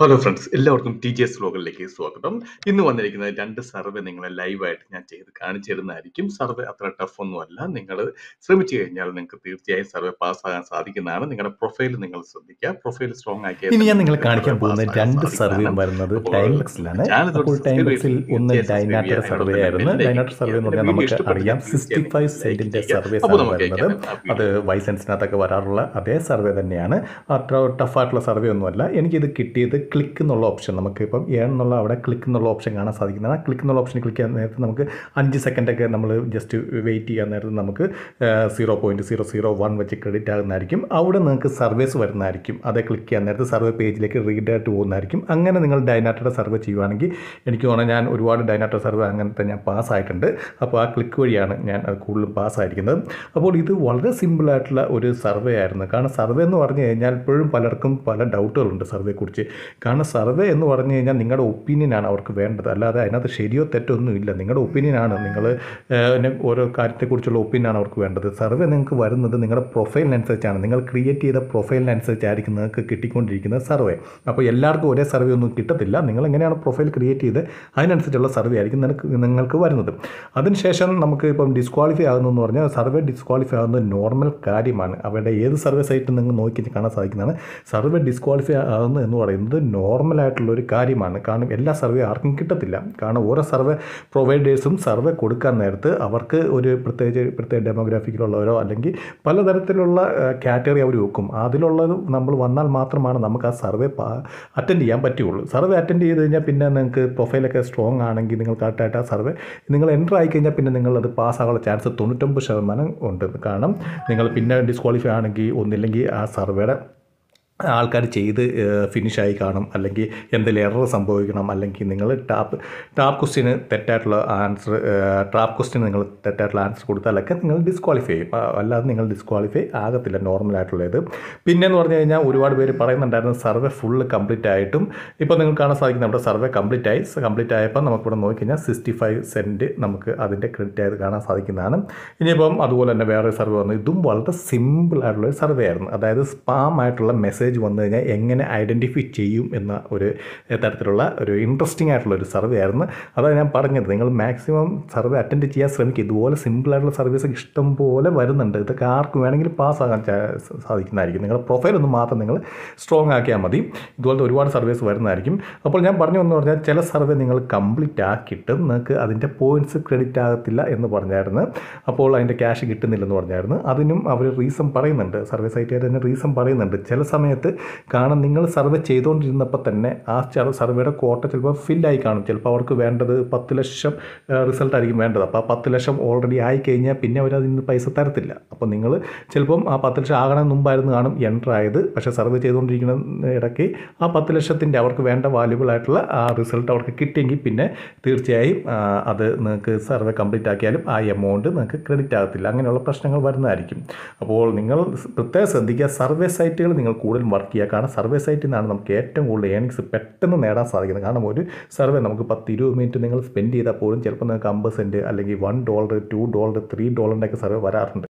Hello friends എല്ലാവർക്കും T G S വ്ലോഗിലേക്ക് സ്വാഗതം. ഇന്ന് വന്നിരിക്കുന്ന രണ്ട് സർവേ നിങ്ങളെ ലൈവായിട്ട് ഞാൻ ചെയ്ത് കാണിച്ചു തരുന്നതായിരിക്കും. സർവേ അത്ര ടഫ് ഒന്നുമല്ല. നിങ്ങൾ ശ്രമിച്ചു കഴിഞ്ഞാൽ നിങ്ങൾക്ക് തീർച്ചയായും സർവേ പാസ്സാകാൻ സാധിക്കുന്നതാണ്. നിങ്ങളുടെ പ്രൊഫൈൽ നിങ്ങൾ ശ്രദ്ധിക്കുക. പ്രൊഫൈൽ സ്ട്രോങ് ആക്കി ഇനി ഞാൻ നിങ്ങൾ കാണിക്കാൻ പോകുന്ന രണ്ട് സർവേയും വരുന്നത് ടൈംലക്സിലാണ് അപ്പോൾ ടൈംലക്സിൽ ഒന്ന് ഡൈനാറ്റർ സർവേ ആയിരുന്നു. ഡൈനാറ്റർ സർവേ എന്ന് പറഞ്ഞാൽ നമുക്ക് അറിയാം. സിക്സ്റ്റി ഫൈവ് സെന്റിന്റെ സർവേ വരുന്നത്. അത് വൈസൻസിനകത്തൊക്കെ വരാറുള്ള അതേ സർവേ തന്നെയാണ്. അത്ര ടഫായിട്ടുള്ള സർവേ ഒന്നുമല്ല. എനിക്കിത് കിട്ടിയത് ക്ലിക്ക് എന്നുള്ള ഓപ്ഷൻ നമുക്ക് ഇപ്പം ഏൺ എന്നുള്ള അവിടെ ക്ലിക്ക് എന്നുള്ള ഓപ്ഷൻ കാണാൻ സാധിക്കുന്നതാണ്. ആ ക്ലിക്ക് എന്നുള്ള ഓപ്ഷൻ ക്ലിക്ക് ചെയ്യാൻ നേരത്ത് നമുക്ക് അഞ്ച് സെക്കൻഡൊക്കെ നമ്മൾ ജസ്റ്റ് വെയിറ്റ് ചെയ്യാൻ നേരത്ത് നമുക്ക് zero point zero zero one വെച്ച് ക്രെഡിറ്റ് ആകുന്നതായിരിക്കും. അവിടെ നിങ്ങൾക്ക് സർവേസ് വരുന്നതായിരിക്കും. അതേ ക്ലിക്ക് ചെയ്യാൻ നേരത്ത് സർവേ പേജിലേക്ക് റീഡായിട്ട് പോകുന്നതായിരിക്കും. അങ്ങനെ നിങ്ങൾ ഡൈനാറ്റയുടെ സർവേ ചെയ്യുവാണെങ്കിൽ എനിക്ക് തോന്നുന്നത് ഞാൻ ഒരുപാട് ഡൈനാറ്റ സർവേ അങ്ങനത്തെ ഞാൻ പാസ്സായിട്ടുണ്ട് അപ്പോൾ ആ ക്ലിക്ക് വഴിയാണ് ഞാൻ അത് കൂടുതലും പാസ്സായിരിക്കുന്നത് അപ്പോൾ ഇത് വളരെ സിമ്പിളായിട്ടുള്ള ഒരു സർവേ ആയിരുന്നു. കാരണം സർവേ എന്ന് പറഞ്ഞു കഴിഞ്ഞാൽ ഇപ്പോഴും പലർക്കും പല ഡൗട്ടുകളുണ്ട് സർവേയെക്കുറിച്ച് കാരണം സർവേ എന്ന് പറഞ്ഞു കഴിഞ്ഞാൽ നിങ്ങളുടെ ഒപ്പീനിയനാണ് അവർക്ക് വേണ്ടത്. അല്ലാതെ അതിനകത്ത് ശരിയോ തെറ്റോ ഒന്നും ഇല്ല. നിങ്ങളുടെ ഒപ്പീനിയനാണ് നിങ്ങൾ ഓരോ കാര്യത്തെക്കുറിച്ചുള്ള ഒപ്പീനിയനാണ് അവർക്ക് വേണ്ടത്. സർവേ നിങ്ങൾക്ക് വരുന്നത് നിങ്ങളുടെ പ്രൊഫൈലിനനുസരിച്ചാണ് നിങ്ങൾ ക്രിയേറ്റ് ചെയ്ത പ്രൊഫൈലിനനുസരിച്ചായിരിക്കും നിങ്ങൾക്ക് കിട്ടിക്കൊണ്ടിരിക്കുന്ന സർവേ. അപ്പോൾ എല്ലാവർക്കും ഒരേ സർവേ ഒന്നും കിട്ടത്തില്ല. നിങ്ങൾ എങ്ങനെയാണ് പ്രൊഫൈൽ ക്രിയേറ്റ് ചെയ്ത് അതിനനുസരിച്ചുള്ള സർവേ ആയിരിക്കും നിനക്ക് നിങ്ങൾക്ക് വരുന്നത്. അതിനുശേഷം നമുക്ക് ഇപ്പം ഡിസ്ക്വാളിഫൈ ആകുന്നതെന്ന് പറഞ്ഞാൽ സർവേ ഡിസ്ക്വാളിഫൈ ആകുന്നത് നോർമൽ കാര്യമാണ്. അവരുടെ ഏത് സർവേ സൈറ്റ് നിങ്ങൾ നോക്കി കാണാൻ സാധിക്കുന്നതാണ്. സർവേ ഡിസ്ക്വാളിഫൈ ആകുന്നത് എന്ന് പറയുന്നത് നോർമലായിട്ടുള്ള ഒരു കാര്യമാണ്. കാരണം എല്ലാ സർവേ ആർക്കും കിട്ടത്തില്ല. കാരണം ഓരോ സർവേ പ്രൊവൈഡേഴ്സും സർവേ കൊടുക്കാൻ നേരത്ത് അവർക്ക് ഒരു പ്രത്യേകിച്ച് പ്രത്യേക ഡെമോഗ്രാഫിക്കിലുള്ളവരോ അല്ലെങ്കിൽ പലതരത്തിലുള്ള കാറ്റഗറി അവർ വെക്കും. അതിലുള്ളത് നമ്മൾ വന്നാൽ മാത്രമാണ് നമുക്ക് ആ സർവേ അറ്റൻഡ് ചെയ്യാൻ പറ്റുകയുള്ളൂ സർവേ അറ്റൻഡ് ചെയ്ത് കഴിഞ്ഞാൽ പിന്നെ നിങ്ങൾക്ക് പ്രൊഫൈലൊക്കെ സ്ട്രോങ് ആണെങ്കിൽ നിങ്ങൾ കറക്റ്റായിട്ട് ആ സർവേ നിങ്ങൾ എന്റർ ആയി കഴിഞ്ഞാൽ പിന്നെ നിങ്ങൾ അത് പാസ്സാകാനുള്ള ചാൻസ് തൊണ്ണൂറ്റൊമ്പത് ശതമാനം ഉണ്ട്. കാരണം നിങ്ങൾ പിന്നെ ഡിസ്ക്വാളിഫൈ ആണെങ്കിൽ ഒന്നില്ലെങ്കിൽ ആ സർവേയുടെ ആൾക്കാർ ചെയ്ത് ഫിനിഷായി കാണും. അല്ലെങ്കിൽ എന്തെങ്കിലും എറർ സംഭവിക്കണം. അല്ലെങ്കിൽ നിങ്ങൾ ടാപ്പ് ടാപ്പ് ക്വസ്റ്റ്യന് തെറ്റായിട്ടുള്ള ആൻസർ ടാപ്പ് ക്വസ്റ്റ്യന് നിങ്ങൾ തെറ്റായിട്ടുള്ള ആൻസർ കൊടുത്താലൊക്കെ നിങ്ങൾ ഡിസ്ക്വാളിഫൈ ചെയ്യും. അല്ലാതെ നിങ്ങൾ ഡിസ്ക്വാളിഫൈ ആകത്തില്ല നോർമലായിട്ടുള്ളത് പിന്നെ എന്ന് പറഞ്ഞു കഴിഞ്ഞാൽ ഒരുപാട് പേര് പറയുന്നുണ്ടായിരുന്നു സർവേ ഫുള്ള് കംപ്ലീറ്റ് ആയിട്ടും. ഇപ്പോൾ നിങ്ങൾ കാണാൻ സാധിക്കും നമ്മുടെ സർവേ കംപ്ലീറ്റ് ആയി. കംപ്ലീറ്റ് ആയപ്പോൾ നമുക്കിവിടെ നോക്കിക്കഴിഞ്ഞാൽ സിക്സ്റ്റി ഫൈവ് സെന്റ് നമുക്ക് അതിന്റെ ക്രെഡിറ്റ് ആയത് കാണാൻ സാധിക്കുന്നതാണ്. ഇനിയിപ്പം അതുപോലെ തന്നെ വേറെ സർവേ വന്നു. ഇതും വളരെ സിമ്പിൾ ആയിട്ടുള്ള സർവേ ആയിരുന്നു അതായത് സ്പാം ആയിട്ടുള്ള മെസ്സേജ് മെസ്സേജ് വന്നു കഴിഞ്ഞാൽ എങ്ങനെ ഐഡന്റിഫൈ ചെയ്യും എന്ന ഒരു തരത്തിലുള്ള ഒരു ഇൻട്രസ്റ്റിംഗ് ആയിട്ടുള്ള ഒരു സർവേ ആയിരുന്നു. അതാണ് ഞാൻ പറഞ്ഞത് നിങ്ങൾ മാക്സിമം സർവേ അറ്റൻഡ് ചെയ്യാൻ ശ്രമിക്കുക. ഇതുപോലെ സിമ്പിളായിട്ടുള്ള സർവീസ് ഇഷ്ടം പോലെ വരുന്നുണ്ട്. ഇതൊക്കെ ആർക്ക് വേണമെങ്കിലും പാസ്സാകാൻ സാധിക്കുന്നതായിരിക്കും. നിങ്ങളുടെ പ്രൊഫൈൽ ഒന്ന് മാത്രം നിങ്ങൾ സ്ട്രോങ് ആക്കിയാൽ മതി. ഇതുപോലത്തെ ഒരുപാട് സർവീസ് വരുന്നതായിരിക്കും. അപ്പോൾ ഞാൻ പറഞ്ഞു എന്ന് പറഞ്ഞാൽ ചില സർവേ നിങ്ങൾ കംപ്ലീറ്റ് ആക്കിയിട്ട് നിങ്ങൾക്ക് അതിന്റെ പോയിന്റ്സ് ക്രെഡിറ്റ് ആകത്തില്ല എന്ന് പറഞ്ഞായിരുന്നു. അപ്പോൾ അതിന്റെ ക്യാഷ് കിട്ടുന്നില്ലെന്ന് പറഞ്ഞായിരുന്നു. അതിനും അവർ റീസൺ പറയുന്നുണ്ട്. സർവേ സൈറ്റുകാർ തന്നെ റീസൺ പറയുന്നുണ്ട്. ചില സമയത്ത് കാരണം നിങ്ങൾ സർവേ ചെയ്തുകൊണ്ടിരുന്നപ്പോൾ തന്നെ ആ സർവേയുടെ കോട്ട ചിലപ്പോൾ ഫില്ലായി കാണും. ചിലപ്പോൾ അവർക്ക് വേണ്ടത് പത്ത് ലക്ഷം റിസൾട്ട് ആയിരിക്കും വേണ്ടത്. അപ്പോൾ ആ പത്ത് ലക്ഷം ഓൾറെഡി ആയി കഴിഞ്ഞാൽ പിന്നെ അവർ അതിന് പൈസ തരത്തില്ല. അപ്പോൾ നിങ്ങൾ ചിലപ്പം ആ പത്ത് ലക്ഷം ആകണ മുമ്പായിരുന്നു കാണും എന്റർ ആയത്. പക്ഷേ സർവേ ചെയ്തുകൊണ്ടിരിക്കുന്ന ഇടയ്ക്ക് ആ പത്ത് ലക്ഷത്തിന്റെ അവർക്ക് വേണ്ട വാല്യുബിൾ ആയിട്ടുള്ള ആ റിസൾട്ട് അവർക്ക് കിട്ടിയെങ്കിൽ പിന്നെ തീർച്ചയായും അത് നിങ്ങൾക്ക് സർവേ കംപ്ലീറ്റ് ആക്കിയാലും ആ എമൗണ്ട് നിങ്ങൾക്ക് ക്രെഡിറ്റ് ആകത്തില്ല. അങ്ങനെയുള്ള പ്രശ്നങ്ങൾ വരുന്നതായിരിക്കും. അപ്പോൾ നിങ്ങൾ പ്രത്യേകം ശ്രദ്ധിക്കുക. സർവേ സൈറ്റുകൾ നിങ്ങൾ കൂടുതൽ വർക്ക് ചെയ്യുക. കാരണം സർവേ സൈറ്റിൽ നിന്നാണ് നമുക്ക് ഏറ്റവും കൂടുതൽ ഏണിങ്സ് പെട്ടെന്ന് നേടാൻ സാധിക്കുന്നത്. കാരണം ഒരു സർവേ നമുക്ക് പത്ത് ഇരുപത് മിനിറ്റ് നിങ്ങൾ സ്പെൻഡ് ചെയ്താൽ പോലും ചിലപ്പോൾ നിങ്ങൾക്ക് അമ്പത് സെന്റ് അല്ലെങ്കിൽ one dollar two dollar three ഡോളറിന്റെയൊക്കെ survey വരാറുണ്ട്.